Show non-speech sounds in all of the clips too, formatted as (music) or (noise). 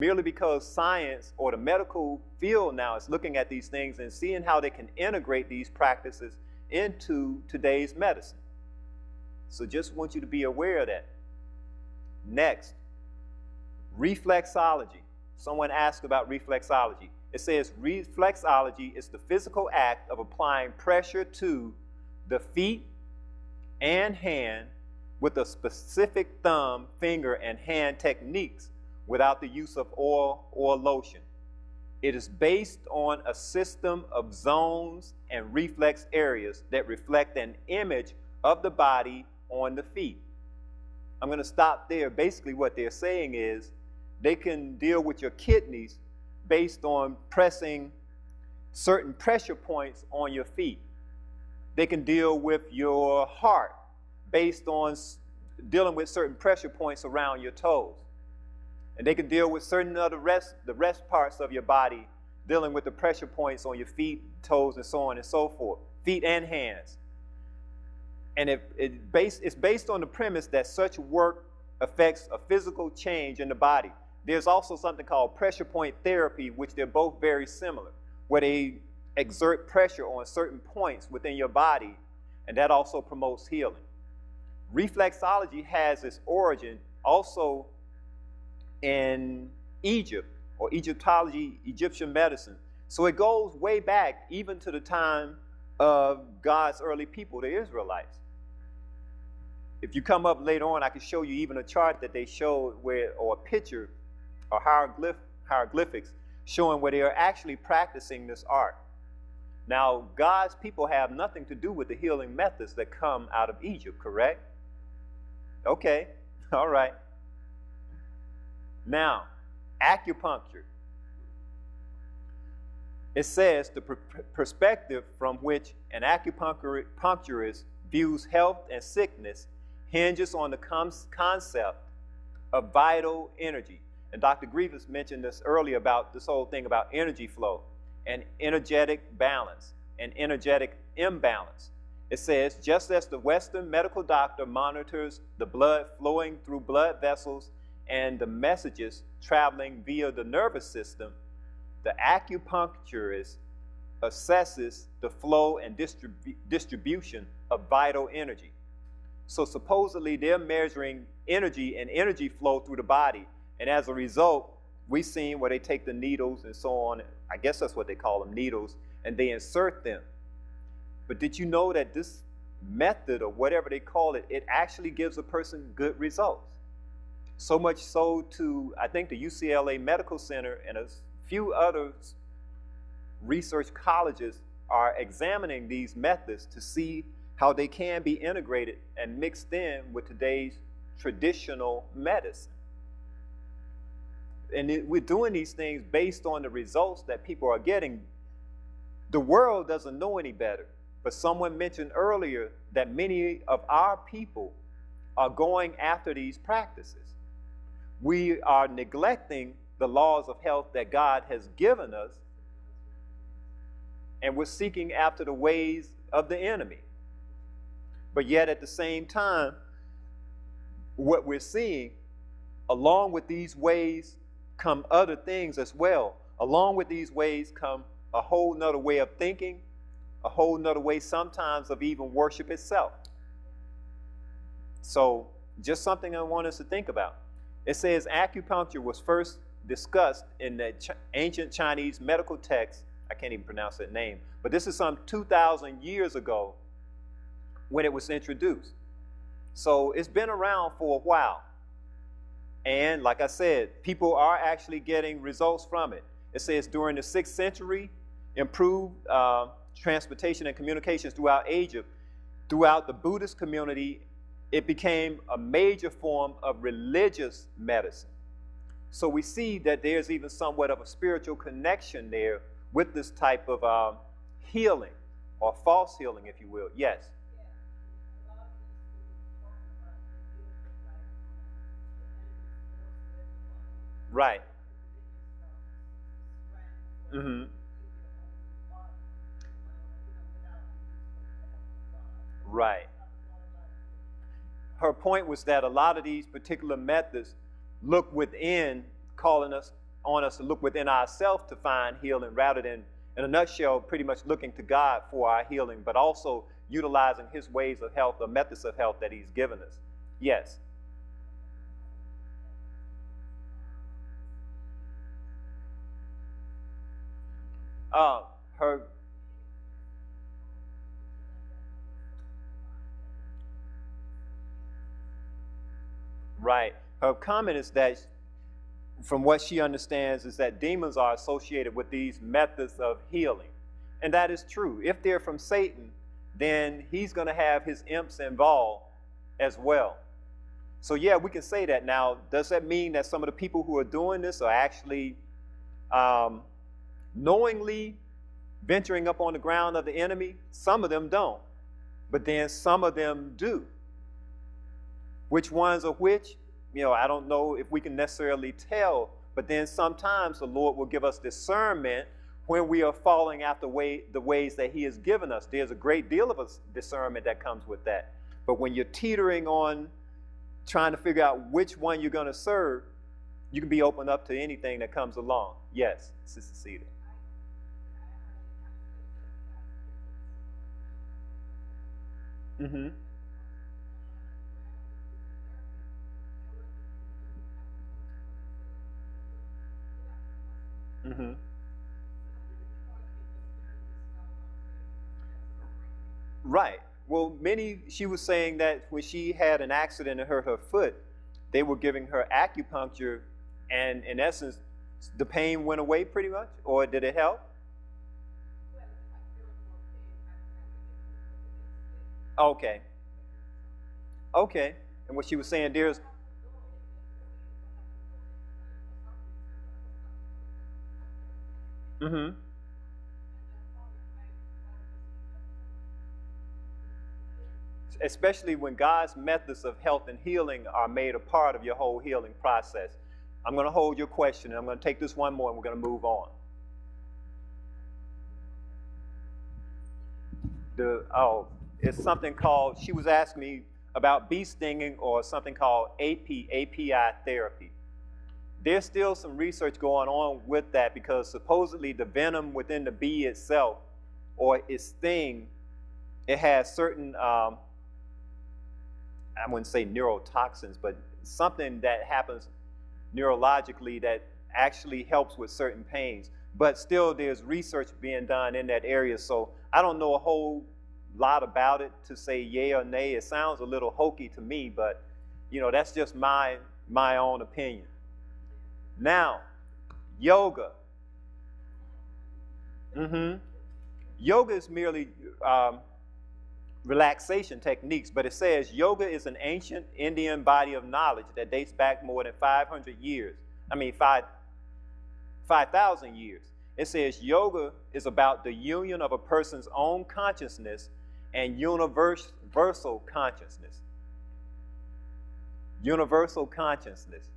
merely because science or the medical field now is looking at these things and seeing how they can integrate these practices into today's medicine. So just want you to be aware of that. Next, reflexology. Someone asked about reflexology. It says reflexology is the physical act of applying pressure to the feet and hand with a specific thumb, finger, and hand techniques without the use of oil or lotion. It is based on a system of zones and reflex areas that reflect an image of the body on the feet. I'm going to stop there. Basically, what they're saying is they can deal with your kidneys based on pressing certain pressure points on your feet. They can deal with your heart based on dealing with certain pressure points around your toes. And they can deal with certain other rest, the rest parts of your body, dealing with the pressure points on your feet, toes, and so on and so forth, feet and hands. And it, it base, it's based on the premise that such work affects a physical change in the body. There's also something called pressure point therapy, which they're both very similar, where they exert pressure on certain points within your body, and that also promotes healing. Reflexology has its origin also in Egypt or Egyptology, Egyptian medicine. So it goes way back even to the time of God's early people, the Israelites. If you come up later on, I can show you even a chart that they showed where, or a picture or hieroglyph, hieroglyphics showing where they are actually practicing this art. Now, God's people have nothing to do with the healing methods that come out of Egypt, correct? Okay, (laughs) all right. Now, acupuncture. It says the perspective from which an acupuncturist views health and sickness hinges on the concept of vital energy. And Dr. Grivas mentioned this earlier about this whole thing about energy flow and energetic balance and energetic imbalance. It says, just as the Western medical doctor monitors the blood flowing through blood vessels and the messages traveling via the nervous system, the acupuncturist assesses the flow and distribu- distribution of vital energy. So supposedly they're measuring energy and energy flow through the body. And as a result, we've seen where they take the needles and so on. I guess that's what they call them, needles, and they insert them. But did you know that this method or whatever they call it, it actually gives a person good results? So much so to, I think, the UCLA Medical Center and a few other research colleges are examining these methods to see how they can be integrated and mixed in with today's traditional medicine. And it, we're doing these things based on the results that people are getting. The world doesn't know any better. But someone mentioned earlier that many of our people are going after these practices we are neglecting the laws of health that God has given us, and we're seeking after the ways of the enemy. But yet, at the same time, what we're seeing, along with these ways, come other things as well. Along with these ways come a whole nother way of thinking, a whole nother way sometimes of even worship itself. So, just something I want us to think about. It says acupuncture was first discussed in the Ch- ancient Chinese medical text. I can't even pronounce that name, but this is some 2,000 years ago when it was introduced. So it's been around for a while. And like I said, people are actually getting results from it. It says during the 6th century, improved uh, transportation and communications throughout Asia, throughout the Buddhist community it became a major form of religious medicine. So we see that there's even somewhat of a spiritual connection there with this type of um, healing or false healing, if you will. Yes. Right. Mm-hmm. Right her point was that a lot of these particular methods look within, calling us on us to look within ourselves to find healing rather than, in a nutshell, pretty much looking to God for our healing, but also utilizing His ways of health, the methods of health that He's given us. Yes. Uh, her right. Her comment is that, from what she understands, is that demons are associated with these methods of healing, and that is true. If they're from Satan, then he's going to have his imps involved as well. So yeah, we can say that. Now, does that mean that some of the people who are doing this are actually um, knowingly venturing up on the ground of the enemy? Some of them don't, but then some of them do. Which ones are which? You know, I don't know if we can necessarily tell, but then sometimes the Lord will give us discernment when we are falling after way, the ways that He has given us. There's a great deal of discernment that comes with that. But when you're teetering on trying to figure out which one you're going to serve, you can be open up to anything that comes along. Yes, Sister Cedar. Mm-hmm. Mm-hmm. Right. Well, many, she was saying that when she had an accident and hurt her foot, they were giving her acupuncture, and in essence, the pain went away pretty much, or did it help? Okay. Okay. And what she was saying, there's. Mm-hmm. especially when God's methods of health and healing are made a part of your whole healing process. I'm going to hold your question, and I'm going to take this one more, and we're going to move on. The oh, it's something called. She was asking me about bee stinging or something called AP API therapy. There's still some research going on with that because supposedly the venom within the bee itself or its sting, it has certain um, I wouldn't say neurotoxins, but something that happens neurologically that actually helps with certain pains. But still, there's research being done in that area. So I don't know a whole lot about it to say yay or nay. It sounds a little hokey to me, but you know that's just my my own opinion. Now, yoga. Mm-hmm. Yoga is merely um, relaxation techniques, but it says yoga is an ancient Indian body of knowledge that dates back more than 500 years. I mean, 5 5,000 years. It says yoga is about the union of a person's own consciousness and universal consciousness. Universal consciousness.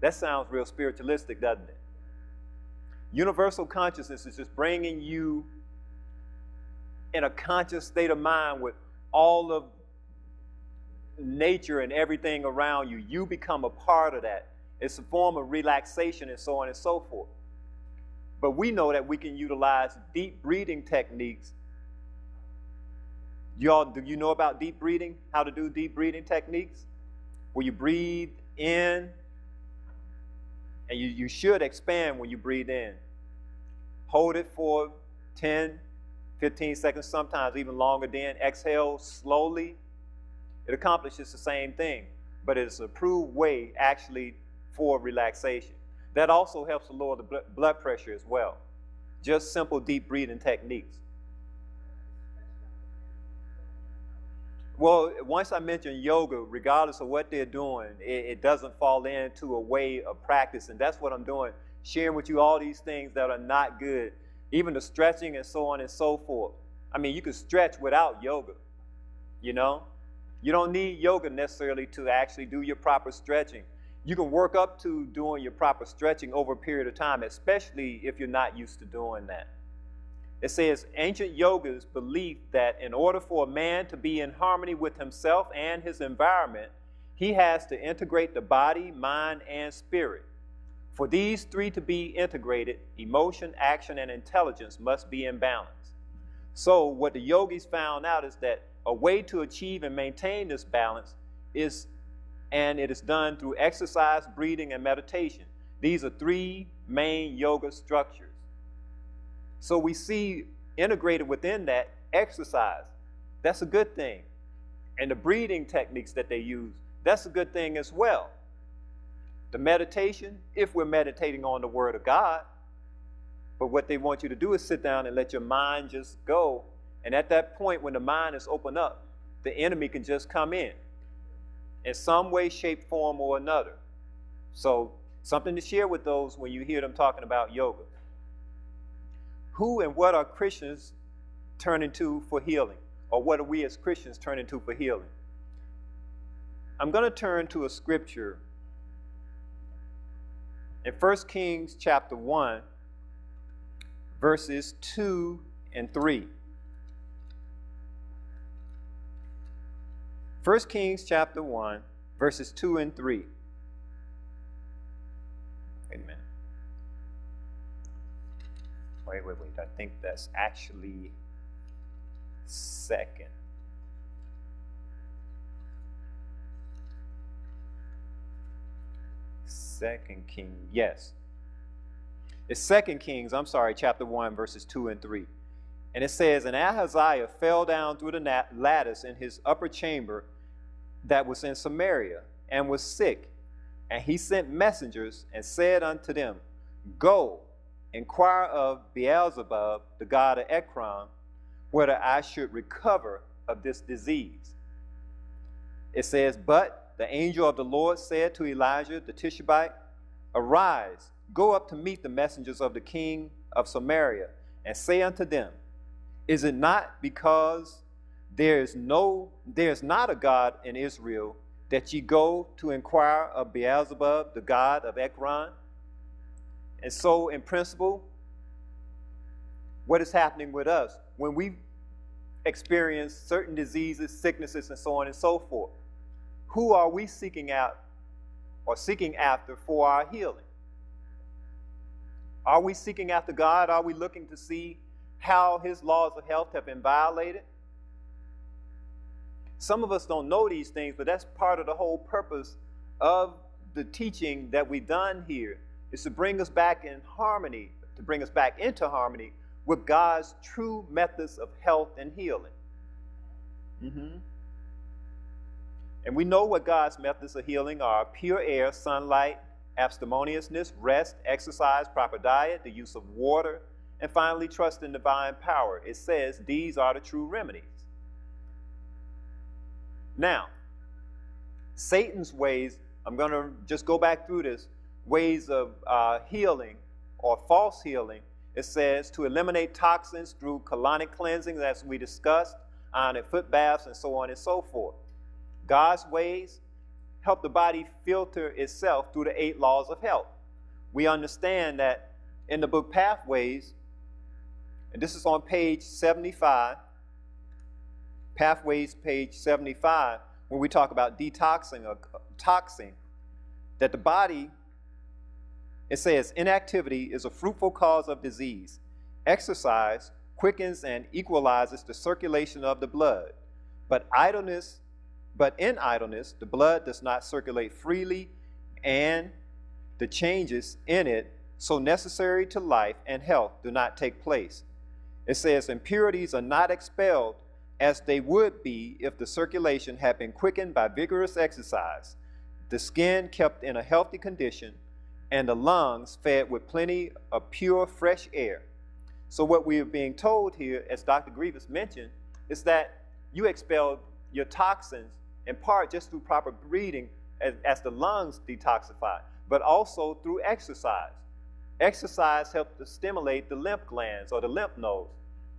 That sounds real spiritualistic, doesn't it? Universal consciousness is just bringing you in a conscious state of mind with all of nature and everything around you, you become a part of that. It's a form of relaxation and so on and so forth. But we know that we can utilize deep breathing techniques. Y'all, do you know about deep breathing? How to do deep breathing techniques? Where you breathe in, and you, you should expand when you breathe in. Hold it for 10, 15 seconds, sometimes even longer then. Exhale slowly. It accomplishes the same thing, but it's a approved way actually for relaxation. That also helps to lower the blood pressure as well. Just simple deep breathing techniques. Well, once I mention yoga, regardless of what they're doing, it, it, doesn't fall into a way of practice. And that's what I'm doing, sharing with you all these things that are not good even the stretching and so on and so forth. I mean, you can stretch without yoga, you know? You don't need yoga necessarily to actually do your proper stretching. You can work up to doing your proper stretching over a period of time, especially if you're not used to doing that. It says ancient yoga's belief that in order for a man to be in harmony with himself and his environment, he has to integrate the body, mind, and spirit. For these three to be integrated, emotion, action, and intelligence must be in balance. So, what the yogis found out is that a way to achieve and maintain this balance is, and it is done through exercise, breathing, and meditation. These are three main yoga structures. So, we see integrated within that exercise. That's a good thing. And the breathing techniques that they use, that's a good thing as well. The meditation, if we're meditating on the Word of God, but what they want you to do is sit down and let your mind just go. And at that point, when the mind is open up, the enemy can just come in in some way, shape, form, or another. So, something to share with those when you hear them talking about yoga. Who and what are Christians turning to for healing? Or what are we as Christians turning to for healing? I'm going to turn to a scripture in 1 Kings chapter 1 verses 2 and 3. 1 Kings chapter 1, verses 2 and 3. Wait a minute. Wait, wait, wait. I think that's actually second. Second King, yes. It's Second Kings, I'm sorry, chapter 1, verses 2 and 3. And it says, And Ahaziah fell down through the lattice in his upper chamber that was in Samaria, and was sick. And he sent messengers and said unto them, Go, inquire of Beelzebub, the god of Ekron, whether I should recover of this disease. It says, But the angel of the Lord said to Elijah the Tishbite, Arise, Go up to meet the messengers of the king of Samaria, and say unto them, Is it not because there is no there is not a God in Israel that ye go to inquire of Beelzebub, the God of Ekron? And so, in principle, what is happening with us when we experience certain diseases, sicknesses, and so on and so forth? Who are we seeking out or seeking after for our healing? Are we seeking after God? Are we looking to see how His laws of health have been violated? Some of us don't know these things, but that's part of the whole purpose of the teaching that we've done here is to bring us back in harmony, to bring us back into harmony with God's true methods of health and healing. Mm-hmm. And we know what God's methods of healing are pure air, sunlight, abstemiousness, rest, exercise, proper diet, the use of water, and finally, trust in divine power. It says these are the true remedies. Now, Satan's ways, I'm going to just go back through this ways of uh, healing or false healing. It says to eliminate toxins through colonic cleansing, as we discussed, on foot baths, and so on and so forth. God's ways help the body filter itself through the eight laws of health. We understand that in the book Pathways, and this is on page 75, Pathways, page 75, when we talk about detoxing or toxin, that the body, it says, inactivity is a fruitful cause of disease. Exercise quickens and equalizes the circulation of the blood, but idleness but in idleness, the blood does not circulate freely, and the changes in it, so necessary to life and health, do not take place. It says, impurities are not expelled as they would be if the circulation had been quickened by vigorous exercise, the skin kept in a healthy condition, and the lungs fed with plenty of pure, fresh air. So, what we are being told here, as Dr. Grivas mentioned, is that you expelled your toxins in part just through proper breathing as, as the lungs detoxify, but also through exercise. Exercise helps to stimulate the lymph glands or the lymph nodes.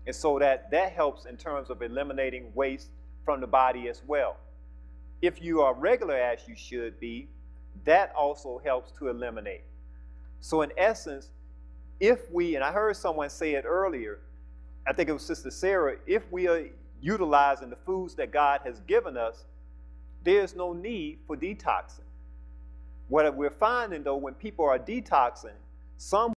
And so that, that helps in terms of eliminating waste from the body as well. If you are regular as you should be, that also helps to eliminate. So, in essence, if we, and I heard someone say it earlier, I think it was Sister Sarah, if we are utilizing the foods that God has given us, there's no need for detoxing. What we're finding though, when people are detoxing, some